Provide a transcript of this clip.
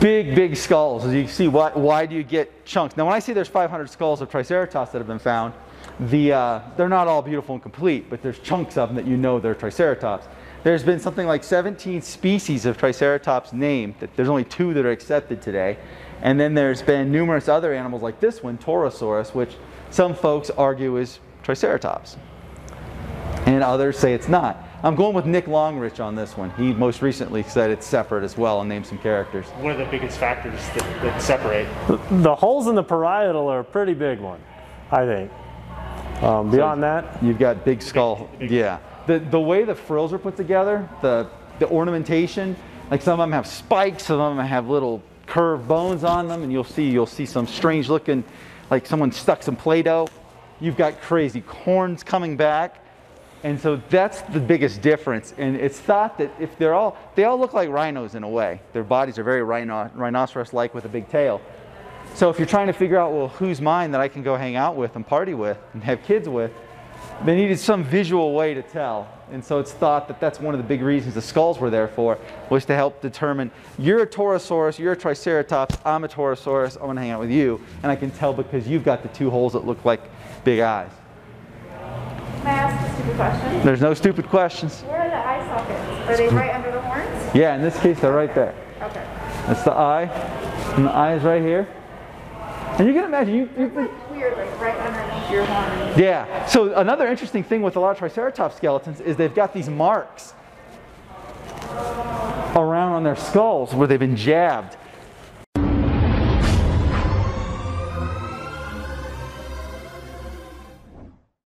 big, big skulls. As you can see, why, why do you get chunks? Now, when I say there's 500 skulls of Triceratops that have been found, the, uh, they're not all beautiful and complete, but there's chunks of them that you know they're Triceratops. There's been something like 17 species of Triceratops named. There's only two that are accepted today. And then there's been numerous other animals like this one, Torosaurus, which some folks argue is Triceratops. And others say it's not. I'm going with Nick Longrich on this one. He most recently said it's separate as well and named some characters. One of the biggest factors that, that separate. The holes in the parietal are a pretty big one, I think. Um, beyond So that, You've got big skull. Yeah. The, the way the frills are put together, the, the ornamentation, like some of them have spikes, some of them have little curved bones on them, and you'll see you'll see some strange looking, like someone stuck some Play-Doh. You've got crazy horns coming back. And so that's the biggest difference. And it's thought that if they're all, they all look like rhinos in a way. Their bodies are very rhino, rhinoceros-like with a big tail. So if you're trying to figure out, well, who's mine that I can go hang out with and party with and have kids with, they needed some visual way to tell. And so it's thought that that's one of the big reasons the skulls were there for, was to help determine, you're a Torosaurus, you're a Triceratops, I'm a Torosaurus, I want to hang out with you. And I can tell because you've got the two holes that look like big eyes. Can I ask a stupid question? There's no stupid questions. Where are the eye sockets? Are they right under the horns? Yeah, in this case, they're right there. Okay. That's the eye, and the eye is right here. And you can imagine, you, you It's like weird, like right underneath your horns. Yeah. So another interesting thing with a lot of Triceratops skeletons is they've got these marks around on their skulls where they've been jabbed.